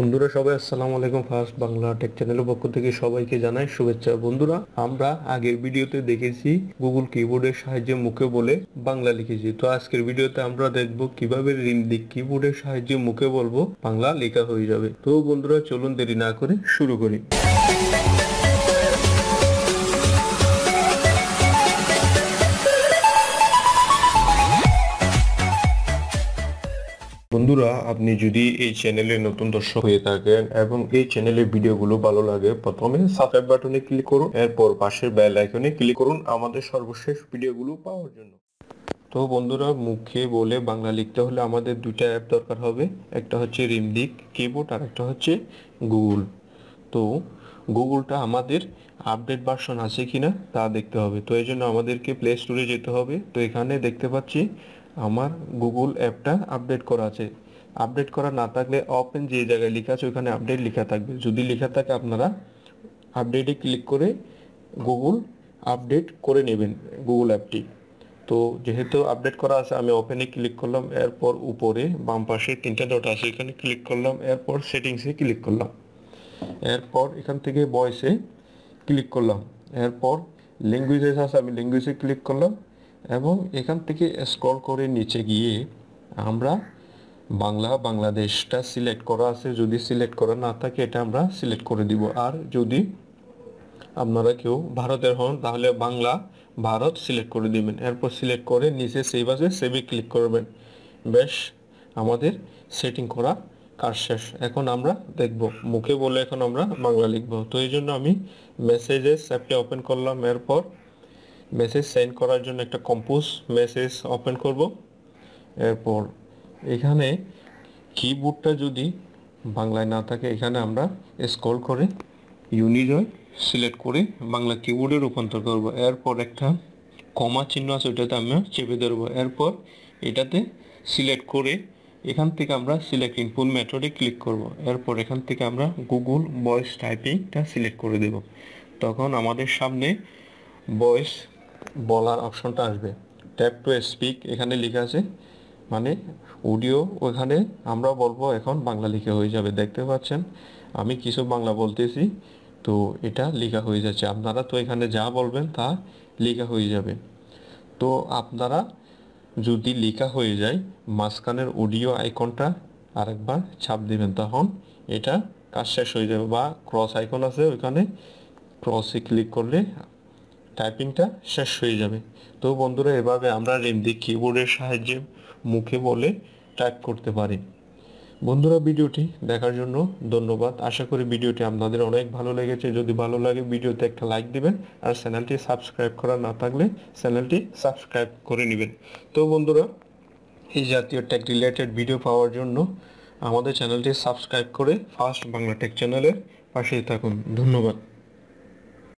বন্ধুরা, সবাই আসসালামু আলাইকুম ফার্স্ট বাংলা টেক চ্যানেলের পক্ষ থেকে সবাইকে জানাই শুভেচ্ছা। বন্ধুরা, আমরা আগের ভিডিওতে দেখেছি গুগল কিবোর্ডের সাহায্যে মুখে বলে বাংলা লিখেছি। তো আজকের ভিডিওতে আমরা দেখব কীভাবে কিবোর্ড কিবোর্ডের সাহায্যে মুখে বলব বাংলা লেখা হয়ে যাবে। তো বন্ধুরা, চলুন দেরি না করে শুরু করি। বন্ধুরা, আপনি যদি এই চ্যানেলে নতুন দর্শক হয়ে থাকেন এবং এই চ্যানেলের ভিডিওগুলো ভালো লাগে, প্রথমে সাবস্ক্রাইব বাটনে ক্লিক করুন, এরপর পাশের বেল আইকনে ক্লিক করুন আমাদের সর্বশেষ ভিডিওগুলো পাওয়ার জন্য। তো বন্ধুরা, মুখে বলে বাংলা লিখতে হলে আমাদের দুইটা অ্যাপ দরকার হবে, একটা হচ্ছে রিমদিক কিবোর্ড আর একটা হচ্ছে গুগল। তো গুগলটা আমাদের আপডেট ভার্সন আছে কিনা তা দেখতে হবে। তো এই জন্য আমাদেরকে প্লে স্টোরে যেতে হবে। তো এখানে দেখতে পাচ্ছি আমার গুগল অ্যাপটা আপডেট করা আছে। আপডেট করা না থাকলে ওপেন যে জায়গায় লেখা আছে, ওখানে আপডেট লেখা থাকবে। যদি লেখা থাকে, আপনারা আপডেটে ক্লিক করে গুগল আপডেট করে নেবেন, গুগল অ্যাপটি। তো যেহেতু আপডেট করা আছে, আমি ওপেনে ক্লিক করলাম, এরপর উপরে, বাম পাশে তিনটা ডট আছে, এখানে ক্লিক করলাম, এরপর সেটিংসে ক্লিক করলাম। এরপর এখান থেকে ভয়েসে ক্লিক করলাম। এরপর ল্যাঙ্গুয়েজেস আছে, আমি ল্যাঙ্গুয়েজে ক্লিক করলাম। এবং এখান থেকে স্ক্রল করে নিচে গিয়ে আমরা বাংলা, বাংলাদেশটা সিলেক্ট করা আছে। যদি সিলেক্ট করা না থাকে, এটা আমরা সিলেক্ট করে দিব। আর যদি আপনারা কেউ ভারতের হন, তাহলে বাংলা, ভারত সিলেক্ট করে দিবেন। এরপর সিলেক্ট করে নিচে সেভ আছে সেভে ক্লিক করবেন। বেশ, আমাদের সেটিং করা কাজ শেষ। এখন আমরা দেখব। মুখে বলে এখন আমরা বাংলা লিখব। তো এই জন্য আমি মেসেজেস অ্যাপটা ওপেন করলাম। এরপর মেসেজ সেন্ড করার জন্য একটা কম্পোজ মেসেজ ওপেন করব। এরপর এখানে কিবোর্ডটা যদি বাংলায় না থাকে, এখানে আমরা স্ক্রল করে ইউনিজয় সিলেক্ট করে বাংলা কিবোর্ডে রূপান্তর করব। এরপর একটা কমা চিহ্ন আছে, ওইটাতে আমরা চেপে ধরবো। এরপর এটাতে সিলেক্ট করে এখান থেকে আমরা সিলেক্ট ইনপুট মেথডে ক্লিক করব। এরপর এখান থেকে আমরা গুগল ভয়েস টাইপিংটা সিলেক্ট করে দেব। তখন আমাদের সামনে ভয়েস বলার অপশনটা আসবে। ট্যাপ টু স্পিক এখানে লেখা আছে মানে অডিও ওখানে আমরা বলব এখন বাংলা লিখে হয়ে যাবে। দেখতে পাচ্ছেন, আমি কিছু বাংলা বলতেছি, তো এটা লেখা হয়ে যাচ্ছে। আপনারা তো এখানে যা বলবেন তা লেখা হয়ে যাবে। তো আপনারা যদি লেখা হয়ে যায়, মাঝখানের অডিও আইকনটা আরেকবার ছাপ দিবেন, তখন এটা কাজ শেষ হয়ে যাবে। বা ক্রস আইকন আছে, ওইখানে ক্রসে ক্লিক করলে টাইপিংটা শেষ হয়ে যাবে। তো বন্ধুরা, এভাবে আমরা রেমদি কিবোর্ডের সাহায্যে মুখে বলে টাইপ করতে পারি। বন্ধুরা, ভিডিওটি দেখার জন্য ধন্যবাদ। আশা করি ভিডিওটি আপনাদের অনেক ভালো লেগেছে। যদি ভালো লাগে ভিডিওতে একটা লাইক দিবেন আর চ্যানেলটি সাবস্ক্রাইব করা না থাকলে চ্যানেলটি সাবস্ক্রাইব করে নেবেন। তো বন্ধুরা, এই জাতীয় টেক রিলেটেড ভিডিও পাওয়ার জন্য আমাদের চ্যানেলটি সাবস্ক্রাইব করে ফার্স্ট বাংলা টেক চ্যানেলের পাশেই থাকুন। ধন্যবাদ।